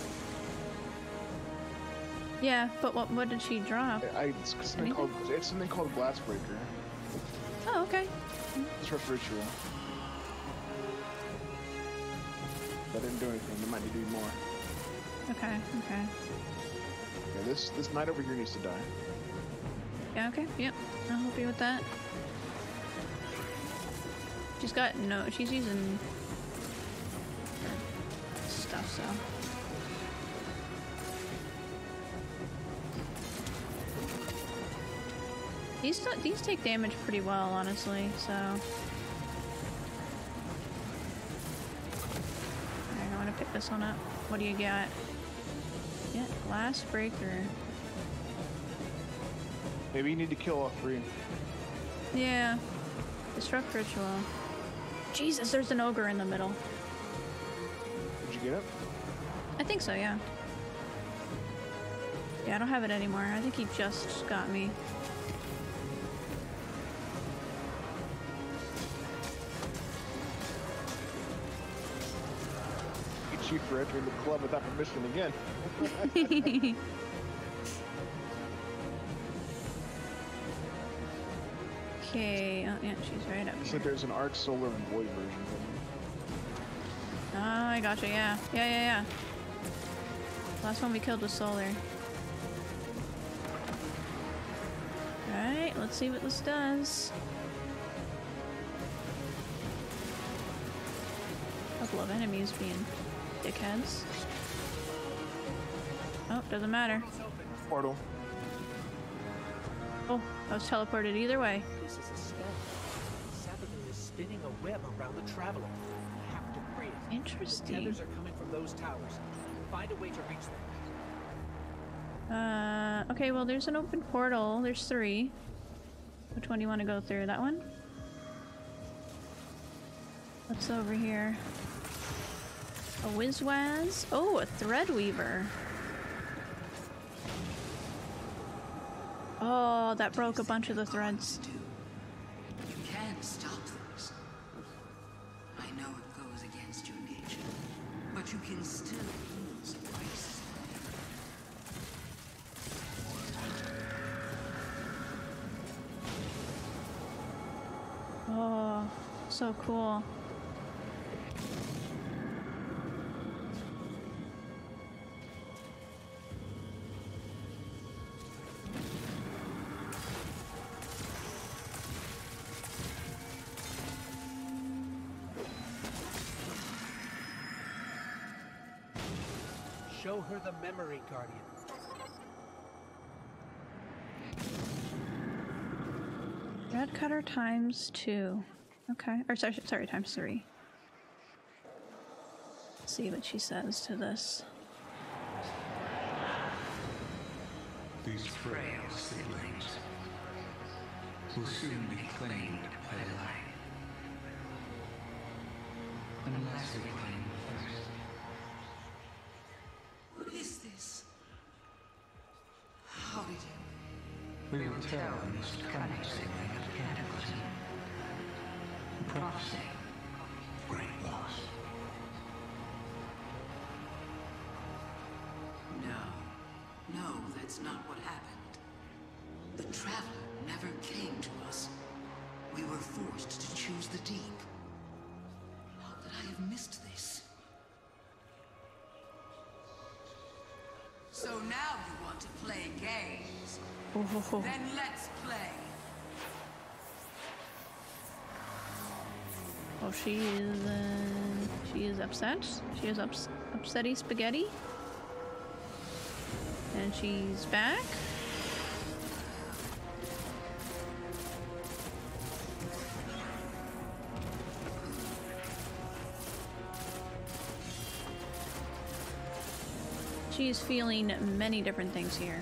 Speaker 1: Yeah, but what what did she drop?
Speaker 7: I, it's something called. It's something called Blast Breaker.
Speaker 1: Oh, okay.
Speaker 7: It's for ritual. That didn't do anything. You might need to do more.
Speaker 1: Okay, okay.
Speaker 7: Yeah, this this knight over here needs to die.
Speaker 1: Yeah, okay, yep. I'll help you with that. She's got no, she's using her stuff, so. These, these take damage pretty well, honestly, so. Alright, I want to pick this one up. What do you got? Yeah, glass breaker.
Speaker 7: Maybe you need to kill all three.
Speaker 1: Yeah. Disrupt ritual. Jesus, there's an ogre in the middle.
Speaker 7: Did you get it?
Speaker 1: I think so, yeah. Yeah, I don't have it anymore. I think he just got me.
Speaker 7: Get you for entering the club without permission again.
Speaker 1: Okay, yeah, she's right up here.
Speaker 7: said there's an Arc Solar and Void version.
Speaker 1: Oh, I gotcha, yeah. Yeah, yeah, yeah. Last one we killed was Solar. Alright, let's see what this does. Couple of enemies being dickheads. Oh, doesn't matter.
Speaker 7: Portal.
Speaker 1: Oh, I was teleported either way.
Speaker 3: Around the Traveler. I have to free it. The
Speaker 1: Interesting.
Speaker 3: tethers are coming from those towers. Find a way to reach them.
Speaker 1: Uh, okay, well, there's an open portal. There's three. Which one do you want to go through? That one? What's over here? A Wizwaz? Oh, a thread weaver. Oh, that broke a bunch of the threads.
Speaker 9: You can't stop those. You can still use grace.
Speaker 1: Oh, so cool.
Speaker 3: Her the memory, Guardian.
Speaker 1: Red cutter times two. Okay. Or sorry, sorry, times three. Let's see what she says to this.
Speaker 8: These frail seedlings will soon be claimed by the cunning secret of Cataclysm. Prophecy. Great loss.
Speaker 9: No. No, that's not what happened. The Traveler never came to us. We were forced to choose the deep. How could I have missed this? So now you want to play games?
Speaker 1: Oh,
Speaker 9: Then let's play.
Speaker 1: oh she is. Uh, she is upset. She is ups upsetty spaghetti. And she's back. She is feeling many different things here.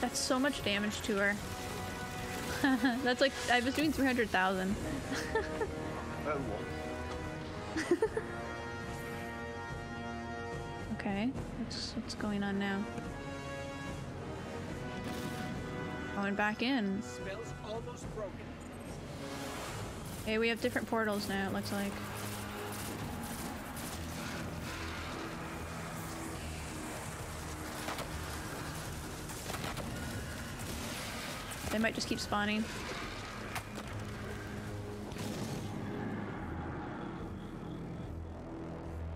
Speaker 1: That's so much damage to her. That's like I was doing 300,000. Okay, what's what's going on now? Going back in. Hey, we have different portals now, it looks like. Might just keep spawning.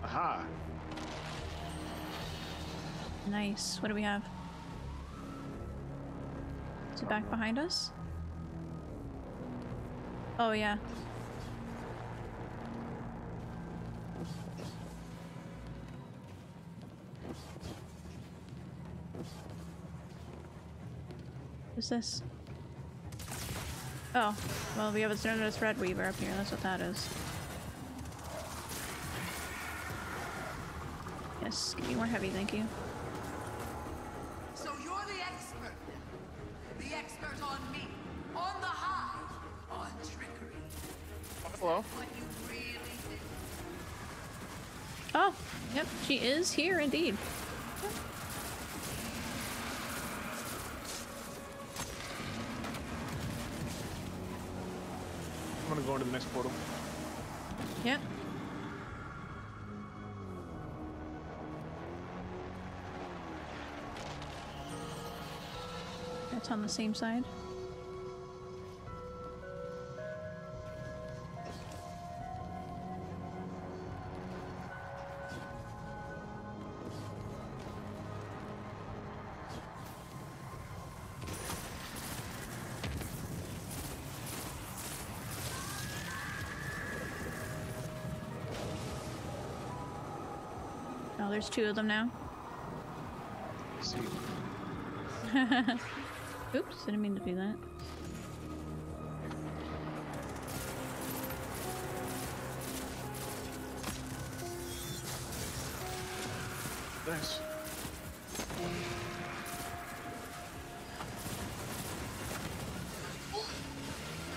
Speaker 7: Aha.
Speaker 1: Nice. What do we have? Is it back behind us? Oh, yeah. What's this? Oh, well, we have a Cerner Thread Weaver up here. That's what that is. Yes, give me more heavy, thank you.
Speaker 9: So you're the expert now. The expert on me. On the hive. On trickery.
Speaker 7: Hello.
Speaker 9: What you really.
Speaker 1: Oh, yep, she is here indeed.
Speaker 7: The
Speaker 1: same side. Oh, there's two of them now. Oops, didn't mean to do that.
Speaker 7: Nice.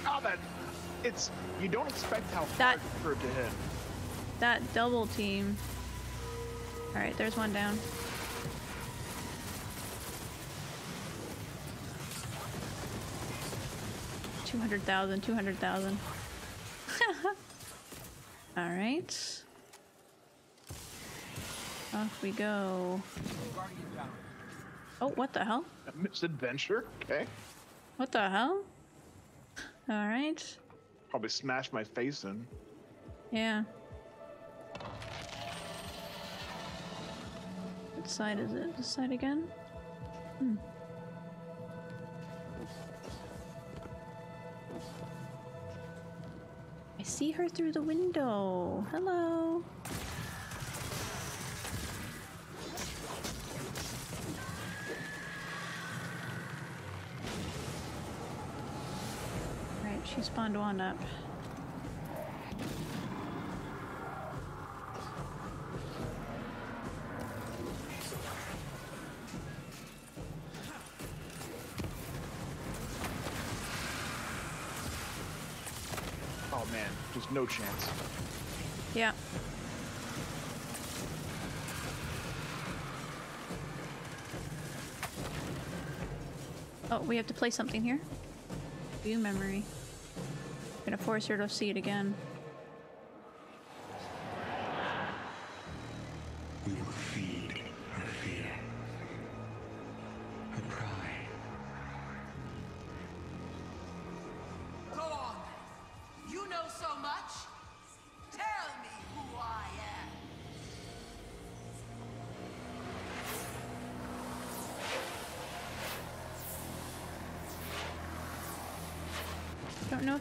Speaker 7: Oh, that. It's. You don't expect how
Speaker 1: That-
Speaker 7: hard for it to hit.
Speaker 1: That double team. Alright, there's one down. Two hundred thousand, two hundred thousand. Alright. Off we go. Oh, what the hell?
Speaker 7: A misadventure? Okay.
Speaker 1: What the hell? Alright.
Speaker 7: Probably smashed my face in.
Speaker 1: Yeah. What side is it? This side again? Hmm. see her through the window. Hello. All right, she spawned one up.
Speaker 7: Chance.
Speaker 1: Yeah. Oh, we have to play something here. View memory. Gonna force her to see it again.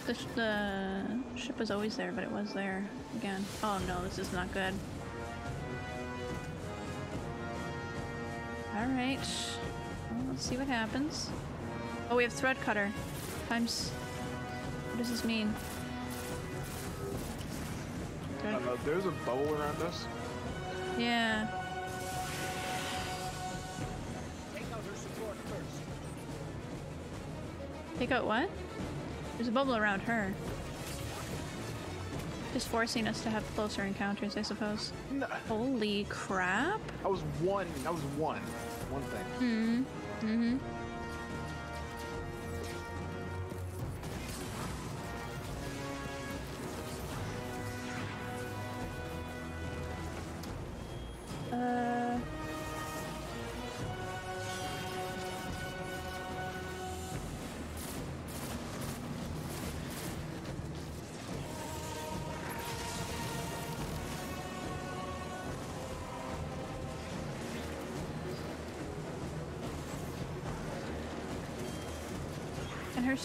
Speaker 1: The, sh the ship was always there, but it was there again. Oh no, this is not good. Alright. Well, let's see what happens. Oh, we have thread cutter. Times. What does this mean?
Speaker 7: I don't know, there's a bubble around us.
Speaker 1: Yeah.
Speaker 3: Take out her support first.
Speaker 1: Take out what? There's a bubble around her. Just forcing us to have closer encounters, I suppose.
Speaker 7: No,
Speaker 1: Holy crap!
Speaker 7: that was one. That was one. One thing.
Speaker 1: Hmm. Mm-hmm. Uh.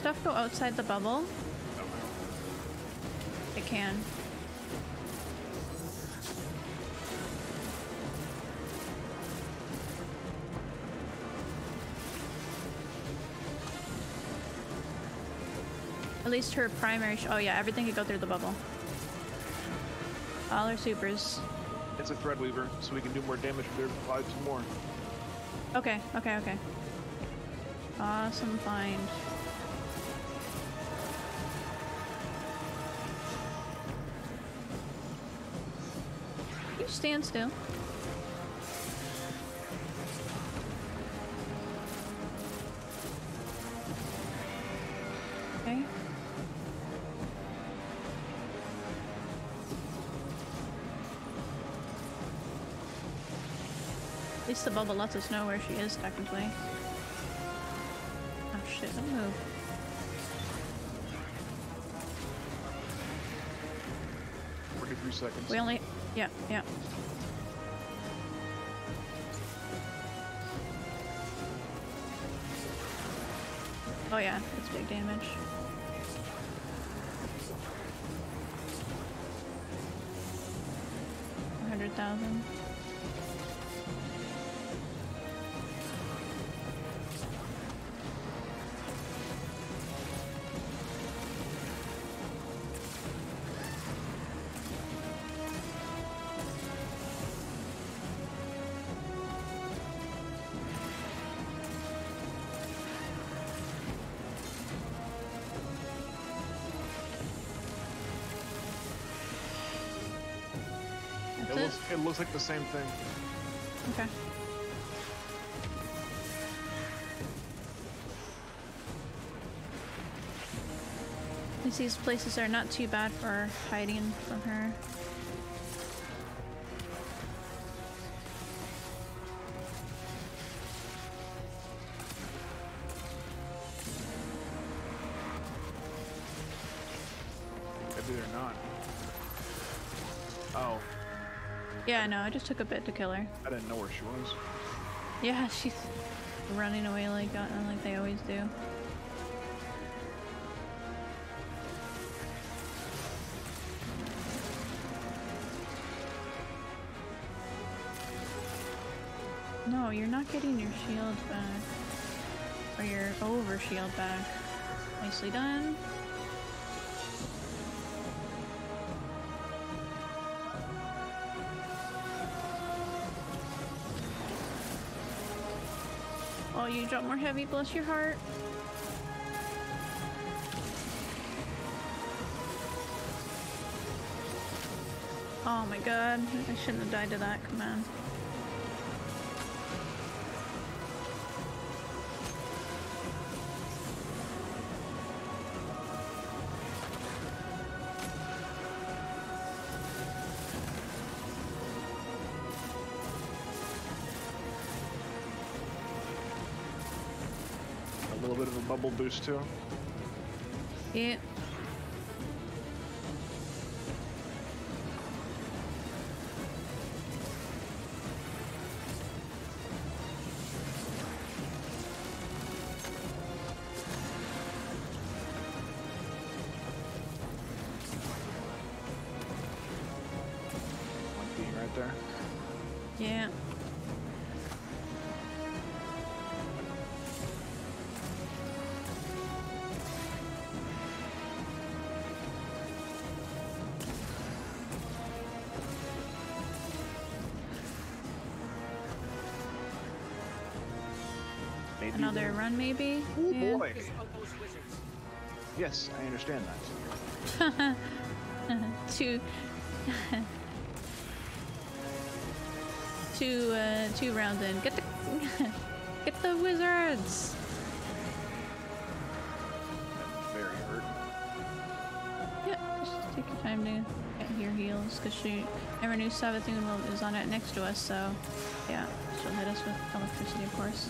Speaker 1: Stuff go outside the bubble? It can. At least her primary. Sh- oh yeah, everything could go through the bubble. All her supers.
Speaker 7: It's a thread weaver, so we can do more damage with their five some more.
Speaker 1: Okay, okay, okay. Awesome find. Stand still. Okay. At least the bubble lets us know where she is, technically. Oh shit, don't move.
Speaker 7: Forty-three seconds.
Speaker 1: We only. Yeah, yeah. Oh yeah, that's big damage. Hundred thousand.
Speaker 7: Looks, like the same thing.
Speaker 1: Okay. At least these places are not too bad for hiding from her. No, it just took a bit to kill her.
Speaker 7: I didn't know where she was.
Speaker 1: Yeah, she's running away like uh, like they always do. No, you're not getting your shield back. Or your over shield back. Nicely done. Drop more heavy, bless your heart. Oh my god, I shouldn't have died to that, come on.
Speaker 7: Boost too.
Speaker 1: Yeah. Another run, maybe?
Speaker 7: Oh
Speaker 1: yeah.
Speaker 7: boy.
Speaker 3: His uncle's wizards.
Speaker 7: Yes, I understand that.
Speaker 1: two two uh two rounds in get the get the wizards
Speaker 7: Very hurt.
Speaker 1: yeah just take your time to get your heals because she never knew Savathun is on it next to us so yeah she'll hit us with electricity of course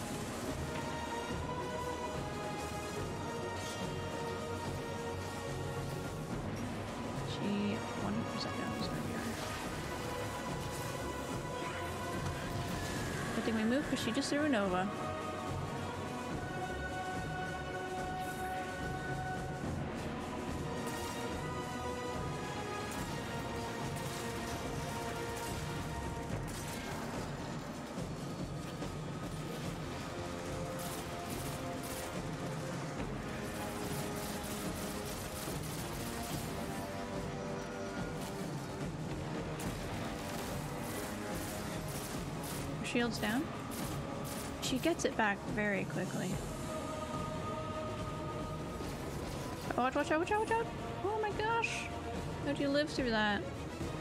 Speaker 1: moved because she just threw a Nova. Her shield's down. She gets it back very quickly. Oh, watch, watch out, watch out, watch out! Oh my gosh! How'd you live through that?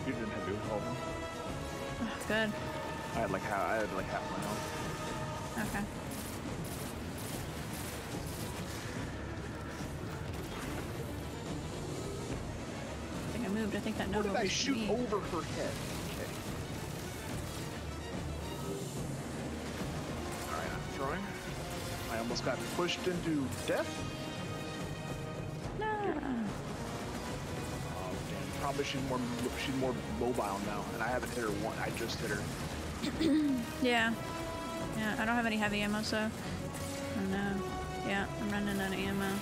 Speaker 7: You didn't have to of them.
Speaker 1: Oh, good.
Speaker 7: I had like half. I had like half my own.
Speaker 1: Okay. I think I moved. I think that
Speaker 7: What
Speaker 1: Nova
Speaker 7: did I shoot
Speaker 1: me.
Speaker 7: over her head? I almost got pushed into death.
Speaker 1: No.
Speaker 7: Oh damn! Probably she's more she's more mobile now, and I haven't hit her one. I just hit her.
Speaker 1: Yeah. Yeah, I don't have any heavy ammo, so. Oh no. Yeah, I'm running out of ammo.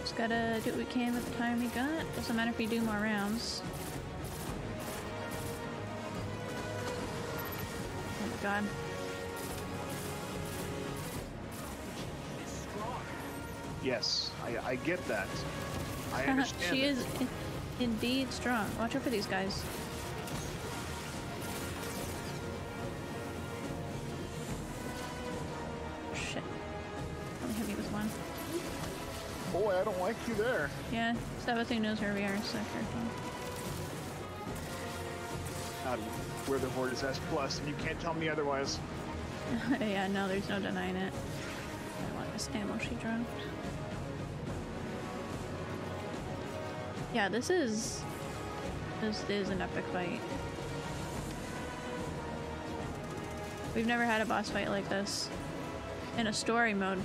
Speaker 1: Just gotta do what we can with the time we got. Doesn't matter if we do more rounds. My god.
Speaker 3: Is strong.
Speaker 7: Yes, I, I get that. I understand.
Speaker 1: she
Speaker 7: it.
Speaker 1: is i- indeed strong. Watch out for these guys. Shit. Only hit me with one.
Speaker 7: Boy, I don't like you there.
Speaker 1: Yeah, Savathun knows where we are, so careful.
Speaker 7: Witherhoard is S plus, and you can't tell me otherwise.
Speaker 1: yeah, no, there's no denying it. I want this ammo she dropped. Yeah, this is... This is an epic fight. We've never had a boss fight like this. In a story mode.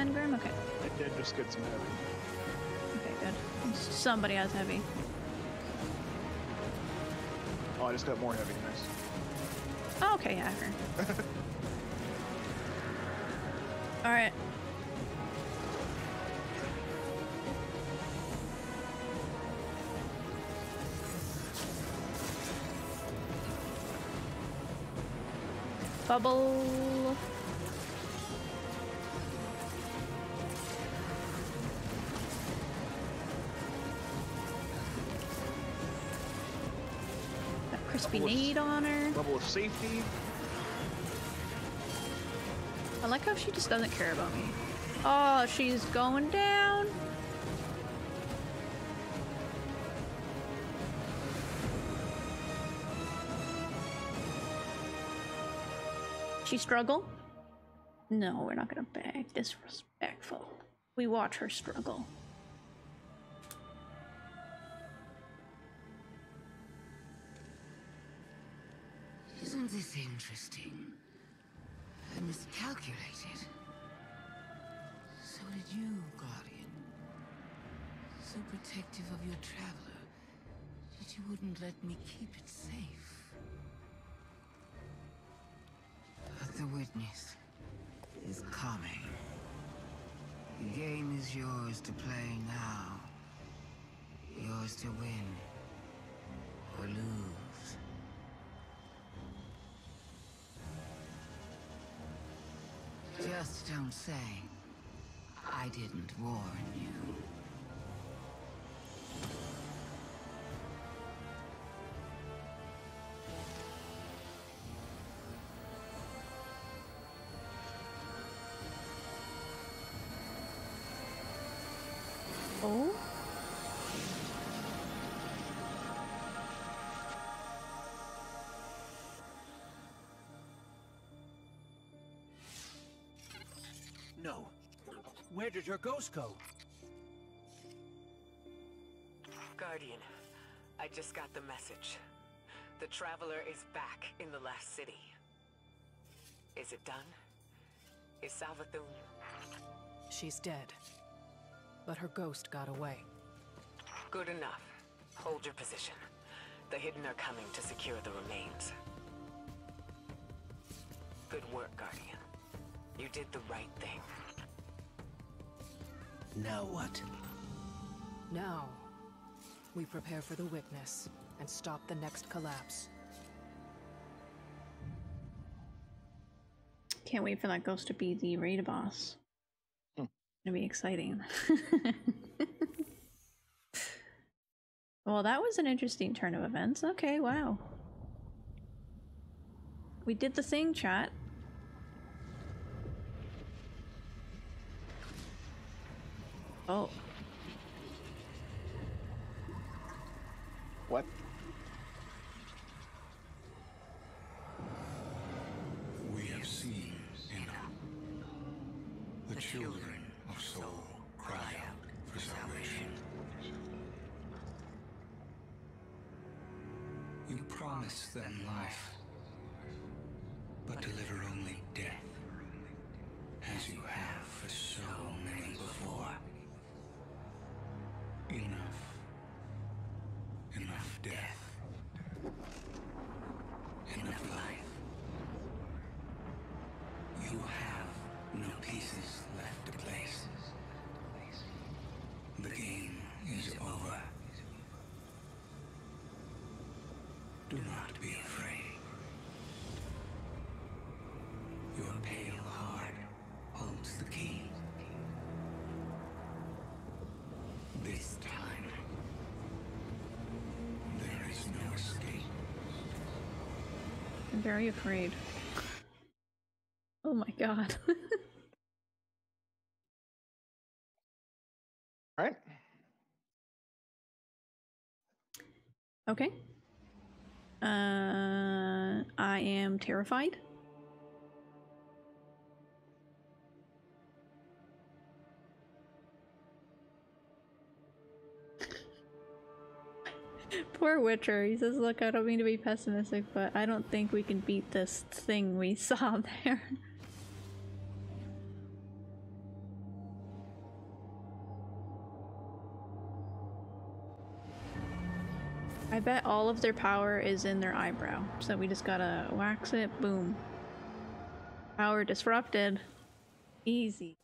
Speaker 1: Okay.
Speaker 7: I did just get some heavy.
Speaker 1: Okay, good. Somebody has heavy.
Speaker 7: Oh, I just got more heavy. Nice.
Speaker 1: Oh, okay, yeah, her. Alright. Bubble. I like how she just doesn't care about me. Oh, she's going down. She struggle? No, we're not gonna beg. Disrespectful. We watch her struggle.
Speaker 9: This interesting? I miscalculated. So did you, Guardian. So protective of your traveler that you wouldn't let me keep it safe. But the witness is coming. The game is yours to play now. Yours to win or lose. Just don't say I didn't warn you.
Speaker 3: No. Where did her ghost go?
Speaker 6: Guardian, I just got the message. The Traveler is back in the last city. Is it done? Is Savathun...
Speaker 4: She's dead. But her ghost got away.
Speaker 6: Good enough. Hold your position. The Hidden are coming to secure the remains. Good work, Guardian. You did the right thing.
Speaker 3: Now what?
Speaker 4: Now, we prepare for the witness and stop the next collapse.
Speaker 1: Can't wait for that ghost to be the raid boss.
Speaker 7: Hmm.
Speaker 1: It'll be exciting. well, that was an interesting turn of events. Okay, wow. We did the thing, chat. Oh,
Speaker 7: What?
Speaker 8: We have seen enough. The children of soul cry out for salvation. You promised them life, but deliver only death,
Speaker 1: I'm very afraid. Oh my god.
Speaker 7: All right.
Speaker 1: okay. Uh, I am terrified. Poor Witcher. He says, Look, I don't mean to be pessimistic, but I don't think we can beat this thing we saw there. I bet all of their power is in their eyebrow. So we just gotta wax it, boom. Power disrupted. Easy.